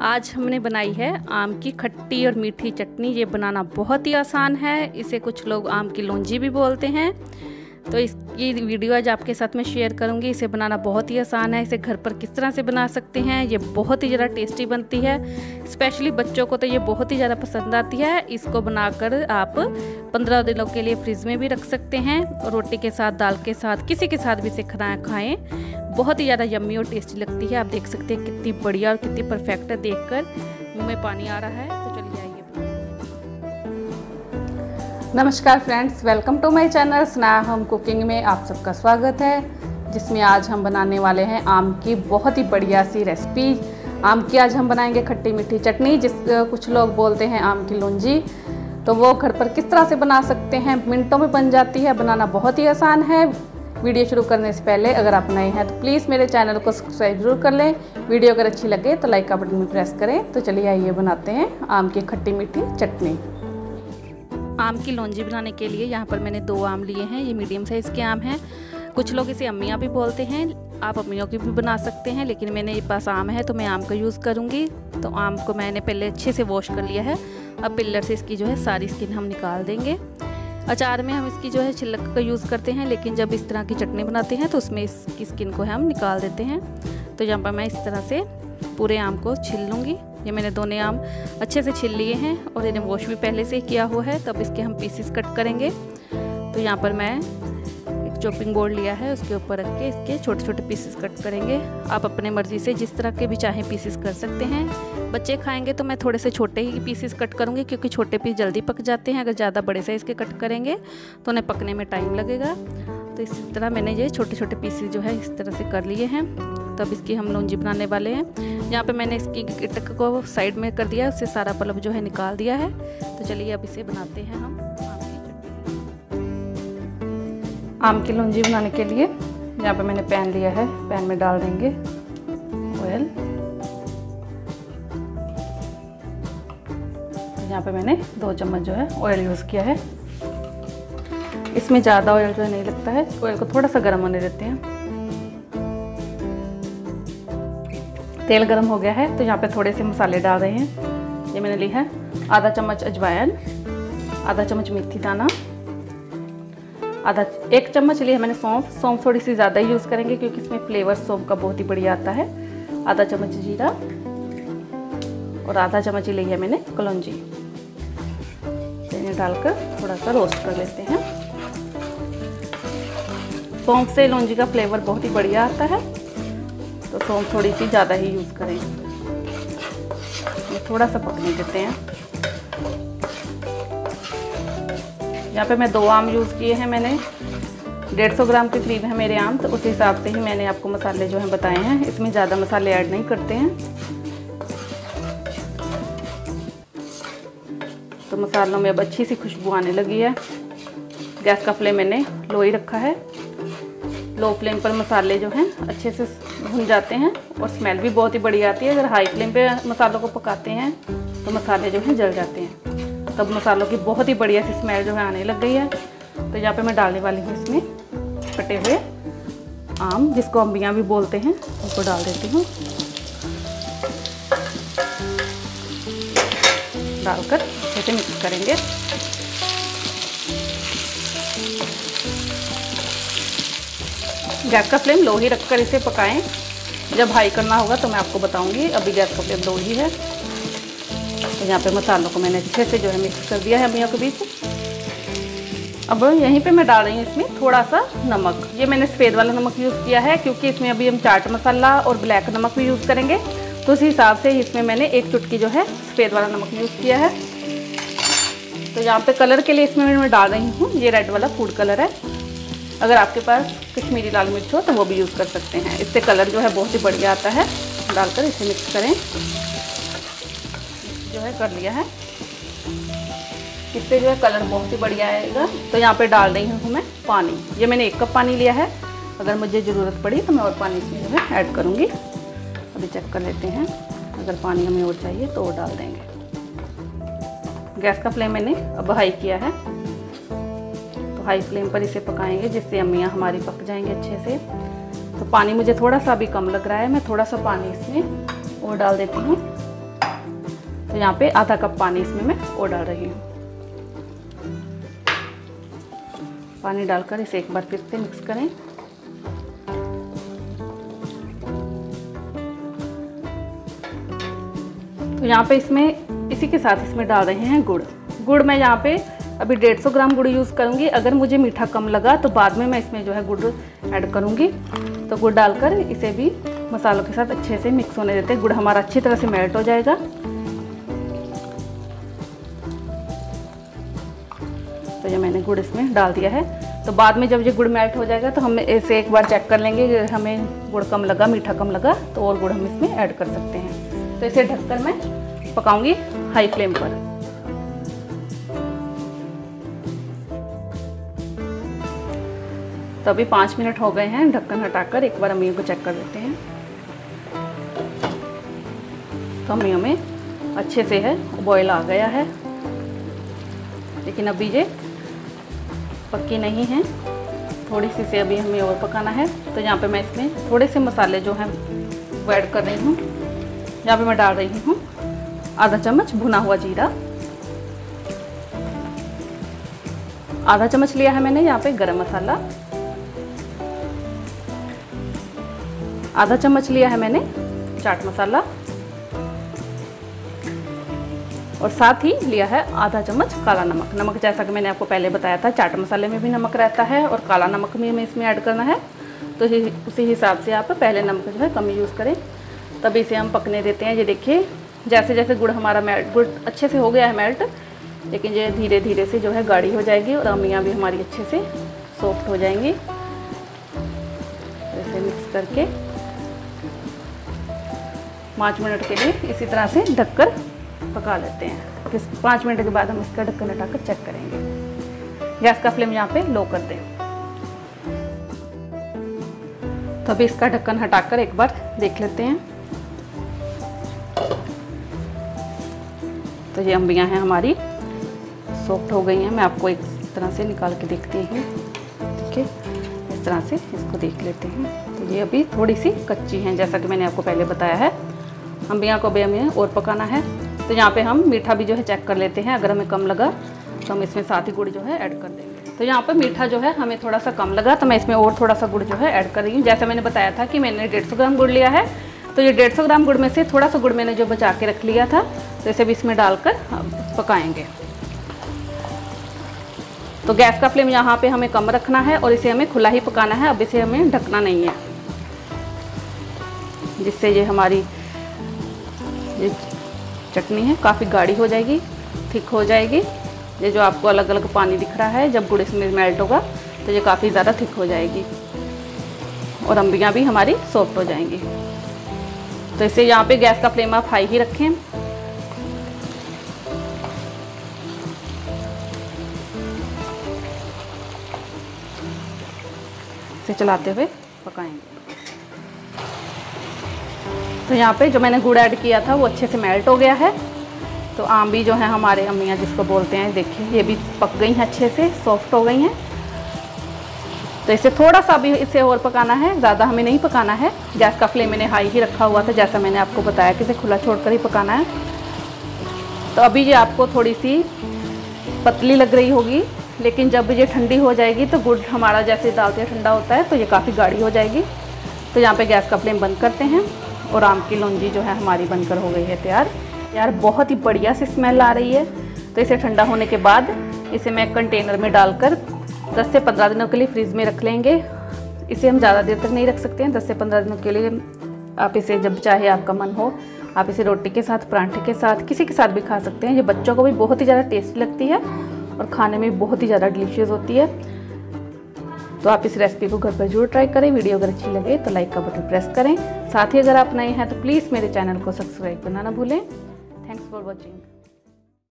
आज हमने बनाई है आम की खट्टी और मीठी चटनी। ये बनाना बहुत ही आसान है। इसे कुछ लोग आम की लौंजी भी बोलते हैं। तो इसकी वीडियो आज आपके साथ में शेयर करूँगी। इसे बनाना बहुत ही आसान है। इसे घर पर किस तरह से बना सकते हैं, ये बहुत ही ज़्यादा टेस्टी बनती है। स्पेशली बच्चों को तो ये बहुत ही ज़्यादा पसंद आती है। इसको बनाकर आप पंद्रह दिनों के लिए फ्रिज में भी रख सकते हैं। रोटी के साथ, दाल के साथ, किसी के साथ भी इसे खाएँ। बहुत ही ज़्यादा यम्मी और टेस्टी लगती है। आप देख सकते हैं कितनी बढ़िया और कितनी परफेक्ट है। देख कर मुँह में पानी आ रहा है। नमस्कार friends welcome to my channel स्ना होम कुकिंग में आप सबका स्वागत है, जिसमें आज हम बनाने वाले हैं आम की बहुत ही बढ़िया सी रेसिपी आम की आज हम बनाएँगे खट्टी मीठी चटनी, जिस कुछ लोग बोलते हैं आम की लौंजी। तो वो घर पर किस तरह से बना सकते हैं, मिनटों में बन जाती है, बनाना बहुत ही आसान है। वीडियो शुरू करने से पहले अगर आप नए हैं तो प्लीज़ मेरे चैनल को सब्सक्राइब ज़रूर कर लें। वीडियो अगर अच्छी लगे तो लाइक का बटन भी प्रेस करें। तो चलिए आइए बनाते हैं आम की खट्टी मीठी चटनी। आम की लौंजी बनाने के लिए यहाँ पर मैंने दो आम लिए हैं, ये मीडियम साइज़ के आम हैं। कुछ लोग इसे अम्मियाँ भी बोलते हैं, आप अम्मियों की भी बना सकते हैं, लेकिन मैंने पास आम है तो मैं आम का यूज़ करूँगी। तो आम को मैंने पहले अच्छे से वॉश कर लिया है। अब पिल्लर से इसकी जो है सारी स्किन हम निकाल देंगे। अचार में हम इसकी जो है छिलक का यूज़ करते हैं, लेकिन जब इस तरह की चटनी बनाते हैं तो उसमें इसकी स्किन को हम निकाल देते हैं। तो यहाँ पर मैं इस तरह से पूरे आम को छिल लूँगी। ये मैंने दोनों आम अच्छे से छिल लिए हैं और इन्हें वॉश भी पहले से ही किया हुआ है, तब इसके हम पीसीस कट करेंगे। तो यहाँ पर मैं एक चॉपिंग बोर्ड लिया है, उसके ऊपर रख के इसके छोटे छोटे पीसेस कट करेंगे। आप अपने मर्ज़ी से जिस तरह के भी चाहें पीसेस कर सकते हैं। बच्चे खाएँगे तो मैं थोड़े से छोटे ही पीसेस कट करूँगी, क्योंकि छोटे पीस जल्दी पक जाते हैं, अगर ज़्यादा बड़े साइज़ के कट करेंगे तो उन्हें पकने में टाइम लगेगा। तो इस तरह मैंने ये छोटे छोटे पीसेस जो है इस तरह से कर लिए हैं। तो अब इसकी हम लौंजी बनाने वाले हैं। यहाँ पे मैंने इसकी गिटक को साइड में कर दिया, उससे सारा पलब जो है निकाल दिया है। तो चलिए अब इसे बनाते हैं हम। आम की लौंजी बनाने के लिए। यहाँ पे मैंने पैन लिया है, पैन में डाल देंगे ऑयल। यहाँ पे मैंने दो चम्मच जो है ऑयल यूज़ किया है। इसमें ज़्यादा ऑयल जो है नहीं लगता है, ऑयल को थोड़ा सा गर्म होने देते हैं। तेल गर्म हो गया है तो यहाँ पे थोड़े से मसाले डाल रहे हैं। ये मैंने ली है आधा चम्मच अजवाइन आधा चम्मच मेथी दाना, आधा एक चम्मच लिया है मैंने सौंफ। सौंफ थोड़ी सी ज़्यादा यूज़ करेंगे क्योंकि इसमें फ्लेवर सौंफ का बहुत ही बढ़िया आता है। आधा चम्मच जीरा और आधा चम्मच ही लिया है मैंने कलौजी। इन्हें डालकर थोड़ा सा रोस्ट कर लेते हैं। सौंफ से लौंजी का फ्लेवर बहुत ही बढ़िया आता है। तो सौंफ थोड़ी सी ज़्यादा ही यूज़ करें। थोड़ा सा पकने देते हैं। यहाँ पे मैं दो आम यूज़ किए हैं मैंने। डेढ़ सौ ग्राम के करीब है मेरे आम तो उस हिसाब से ही मैंने आपको मसाले जो हैं बताए हैं। इसमें ज़्यादा मसाले ऐड नहीं करते हैं। तो मसालों में अब अच्छी सी खुशबू आने लगी है। गैस का फ्लेम मैंने लो ही रखा है। लो फ्लेम पर मसाले जो हैं अच्छे से भुन जाते हैं और स्मेल भी बहुत ही बढ़िया आती है। अगर हाई फ्लेम पे मसालों को पकाते हैं तो मसाले जो हैं जल जाते हैं। तब मसालों की बहुत ही बढ़िया सी स्मेल जो है आने लग गई है। तो यहाँ पे मैं डालने वाली हूँ इसमें कटे हुए आम, जिसको अम्बियाँ भी बोलते हैं, उनको डाल देती हूँ। डालकर अच्छे से मिक्स करेंगे। गैस का फ्लेम लो ही रखकर इसे पकाएँ। जब हाई करना होगा तो मैं आपको बताऊँगी। अभी गैस का फ्लेम लो ही है। तो यहाँ पे मसालों को मैंने अच्छे से जो है मिक्स कर दिया है अम्मियों के बीच। अब यहीं पे मैं डाल रही हूँ इसमें थोड़ा सा नमक। ये मैंने सफ़ेद वाला नमक यूज़ किया है, क्योंकि इसमें अभी हम चाट मसाला और ब्लैक नमक भी यूज़ करेंगे। तो उस हिसाब से इसमें मैंने एक चुटकी जो है सफ़ेद वाला नमक यूज़ किया है। तो यहाँ पे कलर के लिए इसमें मैं डाल रही हूँ। ये रेड वाला फ़ूड कलर है। अगर आपके पास कश्मीरी लाल मिर्च हो तो वो भी यूज़ कर सकते हैं। इससे कलर जो है बहुत ही बढ़िया आता है। डालकर इसे मिक्स करें। जो है कर लिया है। इससे जो है कलर बहुत ही बढ़िया आएगा। तो यहाँ पे डाल रही हूँ मैं पानी। ये मैंने एक कप पानी लिया है। अगर मुझे ज़रूरत पड़ी तो मैं और पानी इसमें जो है ऐड करूँगी। अभी चेक कर लेते हैं। अगर पानी हमें और चाहिए तो वो डाल देंगे। गैस का फ्लेम मैंने अब हाई किया है। हाई फ्लेम पर इसे पकाएँगे, जिससे अम्मियाँ हमारी पक जाएँगे अच्छे से। तो पानी मुझे थोड़ा सा अभी कम लग रहा है, मैं थोड़ा सा पानी इसमें और डाल देती हूँ। तो यहाँ पे आधा कप पानी इसमें मैं और डाल रही हूँ। पानी डालकर इसे एक बार फिर से मिक्स करें। तो यहाँ पे इसमें, इसी के साथ इसमें डाल रहे हैं गुड़। गुड़ मैं यहाँ पे अभी 150 ग्राम गुड़ यूज़ करूँगी। अगर मुझे मीठा कम लगा तो बाद में मैं इसमें जो है गुड़ ऐड करूँगी। तो गुड़ डालकर इसे भी मसालों के साथ अच्छे से मिक्स होने देते हैं। गुड़ हमारा अच्छी तरह से मेल्ट हो जाएगा। तो ये मैंने गुड़ इसमें डाल दिया है। तो बाद में जब ये गुड़ मेल्ट हो जाएगा तो हम इसे एक बार चेक कर लेंगे कि हमें गुड़ कम लगा, मीठा कम लगा तो और गुड़ हम इसमें ऐड कर सकते हैं। तो इसे ढककर मैं पकाऊँगी हाई फ्लेम पर। तो अभी पाँच मिनट हो गए हैं, ढक्कन हटाकर एक बार अम्मियों को चेक कर लेते हैं। तो अम्मियों में अच्छे से है बॉयल आ गया है। लेकिन अभी ये पक्की नहीं है। थोड़ी सी से अभी हमें और पकाना है। तो यहाँ पे मैं इसमें थोड़े से मसाले जो हैं, वो ऐड कर रही हूँ। यहाँ पे मैं डाल रही हूँ आधा चम्मच भुना हुआ जीरा। आधा चम्मच लिया है मैंने यहाँ पे गरम मसाला। आधा चम्मच लिया है मैंने, चाट मसाला। और साथ ही लिया है आधा चम्मच काला नमक। नमक जैसा कि मैंने आपको पहले बताया था, चाट मसाले में भी नमक रहता है और काला नमक भी हमें इसमें ऐड करना है। तो उसी हिसाब से आप पहले नमक जो है कम यूज़ करें। तब इसे हम पकने देते हैं। ये देखिए जैसे जैसे गुड़ हमारा मेल्ट, गुड़ अच्छे से हो गया है मेल्ट, लेकिन ये धीरे धीरे से जो है गाढ़ी हो जाएगी और अम्मियाँ भी हमारी अच्छे से सॉफ्ट हो जाएँगी। ऐसे मिक्स करके पाँच मिनट के लिए इसी तरह से ढककर पका लेते हैं। फिर पाँच मिनट के बाद हम इसका ढक्कन हटाकर चेक करेंगे। गैस का फ्लेम यहाँ पे लो कर दें। तो अभी इसका ढक्कन हटाकर एक बार देख लेते हैं। तो ये अम्बियाँ हैं हमारी। सॉफ्ट हो गई हैं। मैं आपको एक तरह से निकाल के देखती हूँ। ठीक है? इस तरह से इसको देख लेते हैं। तो ये अभी थोड़ी सी कच्ची हैं, जैसा कि मैंने आपको पहले बताया है। अम्बियाँ को भी हमें और पकाना है। तो यहाँ पे हम मीठा भी जो है चेक कर लेते हैं, अगर हमें कम लगा तो हम इसमें साथ ही गुड़ जो है ऐड कर देंगे। तो यहाँ पर मीठा जो है हमें थोड़ा सा कम लगा तो मैं इसमें और थोड़ा सा गुड़ जो है ऐड कर रही हूँ। जैसा मैंने बताया था कि मैंने डेढ़ ग्राम गुड़ लिया है तो ये डेढ़ ग्राम गुड़ में से थोड़ा सा गुड़ मैंने जो बचा के रख लिया था तो इसे भी इसमें डालकर पकाएँगे। तो गैस का फ्लेम यहाँ पे हमें कम रखना है और इसे हमें खुला ही पकाना है, अब इसे हमें ढकना नहीं है। जिससे ये हमारी चटनी है, काफ़ी गाढ़ी हो जाएगी, थिक हो जाएगी। ये जो आपको अलग अलग पानी दिख रहा है, जब गुड़ इसमें मेल्ट होगा तो ये काफ़ी ज़्यादा थिक हो जाएगी। और अम्बियाँ भी हमारी सॉफ्ट हो जाएँगी। तो इसे यहाँ पे गैस का फ्लेम आप हाई ही रखें। इसे चलाते हुए पकाएँगे। तो यहाँ पे जो मैंने गुड़ ऐड किया था, वो अच्छे से मेल्ट हो गया है। तो आम भी जो है हमारे, अम्मियाँ जिसको बोलते हैं, देखिए, ये भी पक गई हैं अच्छे से, सॉफ्ट हो गई हैं। तो इसे थोड़ा सा भी इसे और पकाना है, ज़्यादा हमें नहीं पकाना है। गैस का फ्लेम मैंने हाई ही रखा हुआ था, जैसा मैंने आपको बताया कि इसे खुला छोड़कर ही पकाना है। तो अभी ये आपको थोड़ी सी पतली लग रही होगी, लेकिन जब ये ठंडी हो जाएगी तो गुड़ हमारा जैसे डालते ठंडा होता है तो ये काफ़ी गाढ़ी हो जाएगी। तो यहाँ पे गैस का फ्लेम बंद करते हैं। और आम की लौंजी जो है हमारी बनकर हो गई है तैयार। यार, बहुत ही बढ़िया सी स्मेल आ रही है। तो इसे ठंडा होने के बाद इसे मैं कंटेनर में डालकर 10 से 15 दिनों के लिए फ्रीज़ में रख लेंगे। इसे हम ज़्यादा देर तक नहीं रख सकते हैं। 10 से 15 दिनों के लिए आप इसे जब चाहे आपका मन हो, आप इसे रोटी के साथ, पराठे के साथ, किसी के साथ भी खा सकते हैं। ये बच्चों को भी बहुत ही ज़्यादा टेस्टी लगती है और खाने में बहुत ही ज़्यादा डिलीशियस होती है। तो आप इस रेसिपी को घर पर ज़रूर ट्राई करें। वीडियो अगर अच्छी लगे तो लाइक का बटन प्रेस करें। साथ ही अगर आप नए हैं तो प्लीज़ मेरे चैनल को सब्सक्राइब करना ना भूलें। Thanks for watching.